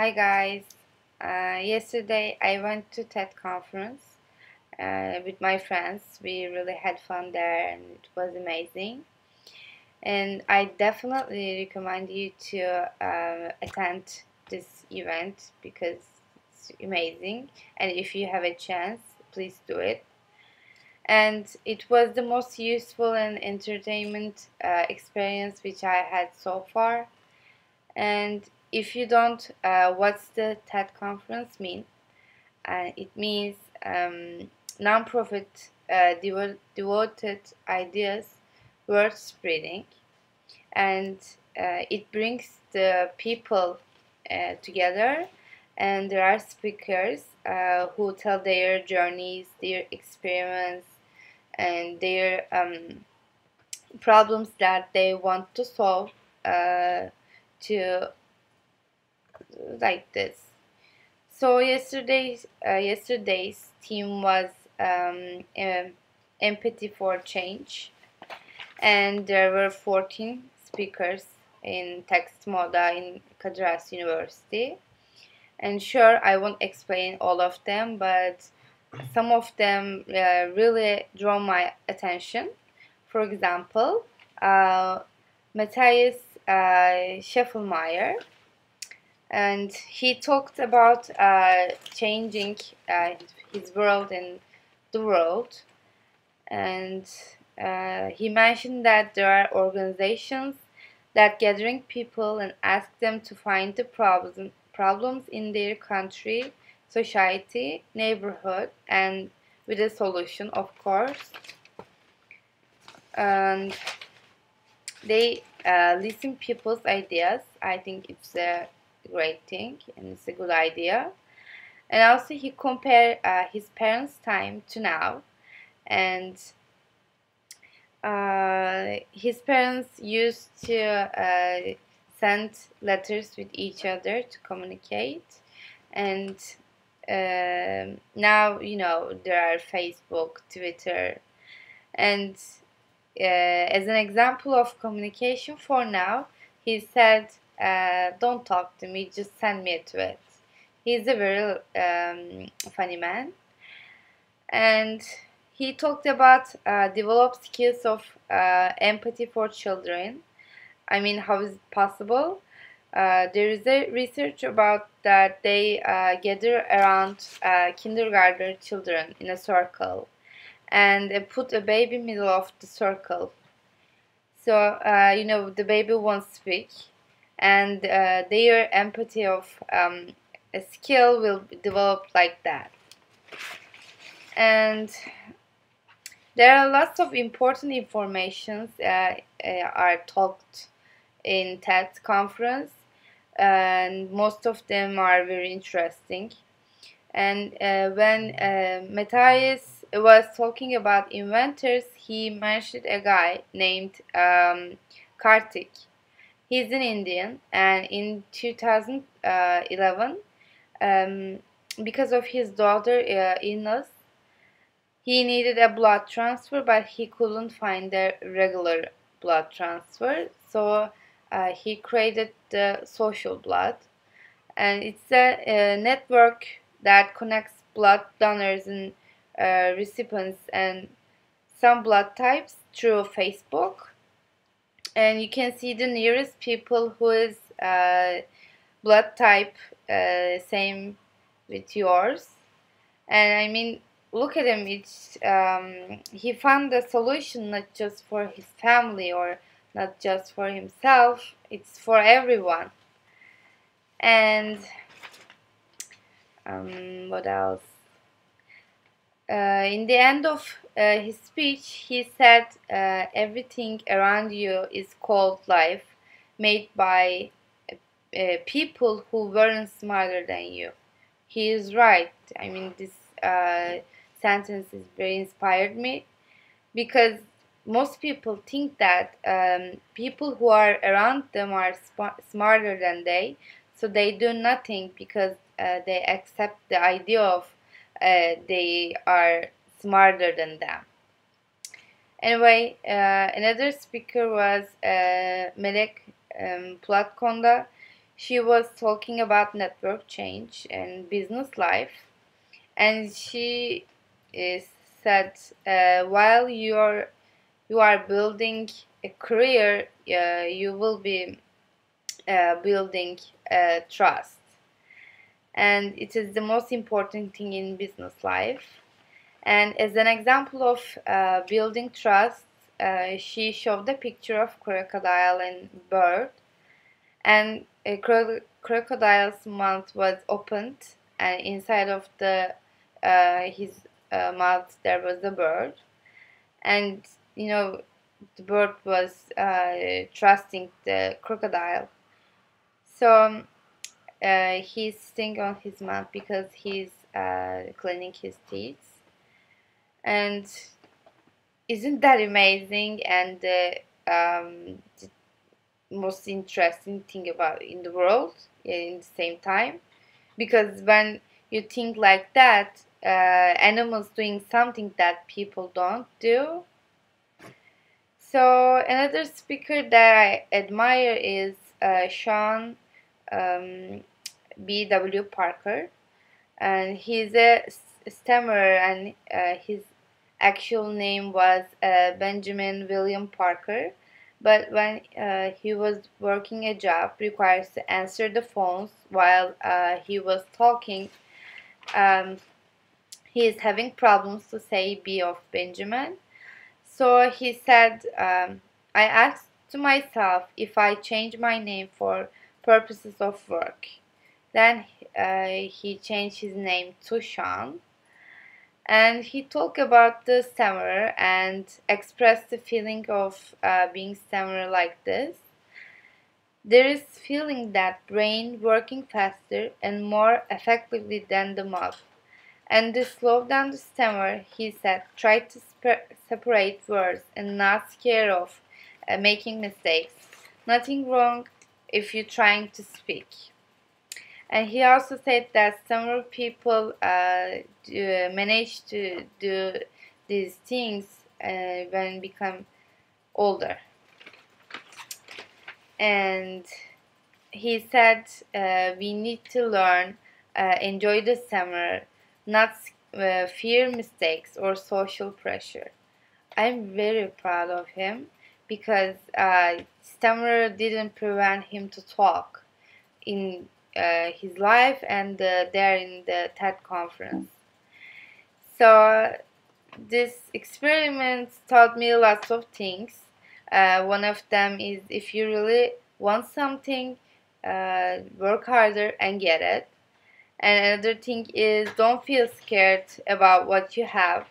Hi guys. Uh, yesterday I went to TED conference uh, with my friends. We really had fun there and it was amazing. And I definitely recommend you to uh, attend this event because it's amazing. And if you have a chance, please do it. And it was the most useful and entertainment uh, experience which I had so far. And if you don't, uh, what's the TED conference mean? Uh, it means um, non-profit uh, devo devoted ideas worth spreading, and uh, it brings the people uh, together, and there are speakers uh, who tell their journeys, their experience, and their um, problems that they want to solve to like this. So yesterday's uh, yesterday's theme was um, um, empathy for change, and there were 14 speakers in TEDxModa in Kadir Has University. And sure, I won't explain all of them, but some of them uh, really draw my attention. For example, uh, Matthias uh, and he talked about uh, changing uh, his world and the world. And uh, he mentioned that there are organizations that gathering people and ask them to find the problems problems in their country society neighborhood and with a solution of course. And they uh, listen people's ideas. I think it's a great thing and it's a good idea. And also he compared uh, his parents time to now and uh, his parents used to uh, send letters with each other to communicate. And um, now you know there are facebook twitter. And uh, as an example of communication for now he said uh, don't talk to me, just send me a tweet. He's a very um, funny man. And he talked about uh, develop skills of uh, empathy for children. I mean, how is it possible? Uh, there is a research about that they uh, gather around uh, kindergarten children in a circle and put a baby middle of the circle. So, uh, you know, the baby won't speak and uh, their empathy of um, a skill will develop like that. And there are lots of important informations uh, uh, are talked in TED conference and most of them are very interesting. And uh, when uh, Matthias was talking about inventors, he mentioned a guy named um, Karthik He's an Indian, and in 2011, um, because of his daughter uh, illness, he needed a blood transfer, but he couldn't find a regular blood transfer. So uh, he created the social blood, and it's a, a network that connects blood donors and uh, recipients and some blood types through Facebook and you can see the nearest people who is uh, blood type uh, same with yours. And I mean look at him it's um, he found a solution not just for his family or not just for himself it's for everyone. And um, what else in the end of uh, his speech, he said, uh, Everything around you is called life, made by uh, people who weren't smarter than you. He is right. I mean, this uh, sentence is very inspired me because most people think that um, people who are around them are smarter than they, so they do nothing because uh, they accept the idea of uh, they are smarter than them. Anyway, uh, another speaker was uh, Melek um, Platkonda. she was talking about network change and business life and she is said uh, while you are you are building a career uh, you will be uh, building trust and it is the most important thing in business life. And as an example of uh, building trust uh, she showed the picture of crocodile and bird. And a cro crocodile's mouth was opened and inside of the uh, his uh, mouth there was a bird. And you know the bird was uh, trusting the crocodile. So uh, he's sitting on his mouth because he's uh, cleaning his teeth. And isn't that amazing? And um, most interesting thing about in the world in the same time. Because when you think like that uh, animals doing something that people don't do. So another speaker that I admire is uh, Sean um, B.W. Parker and he's a stammerer and uh, his actual name was uh, Benjamin William Parker but when uh, he was working a job requires to answer the phones while uh, he was talking um, he is having problems to say B of Benjamin so he said um, I asked to myself if I change my name for purposes of work then uh, he changed his name to Sean and he talked about the stammer and expressed the feeling of uh, being stammerer like this. There is feeling that brain working faster and more effectively than the mouth. And to slow down the stammer, he said, try to separate words and not scare of uh, making mistakes. Nothing wrong if you're trying to speak. And he also said that some people uh, manage to do these things uh, when become older. And he said uh, we need to learn, uh, enjoy the summer, not uh, fear mistakes or social pressure. I'm very proud of him because stammer didn't prevent him to talk in uh, his life and uh, there in the TED conference. So this experiment taught me lots of things. Uh, one of them is if you really want something, uh, work harder and get it. And another thing is don't feel scared about what you have.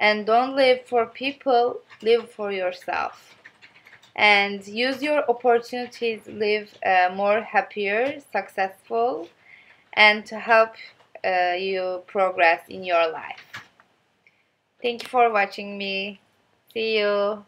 And don't live for people, live for yourself and use your opportunities live uh, more happier successful and to help uh, you progress in your life. Thank you for watching me. See you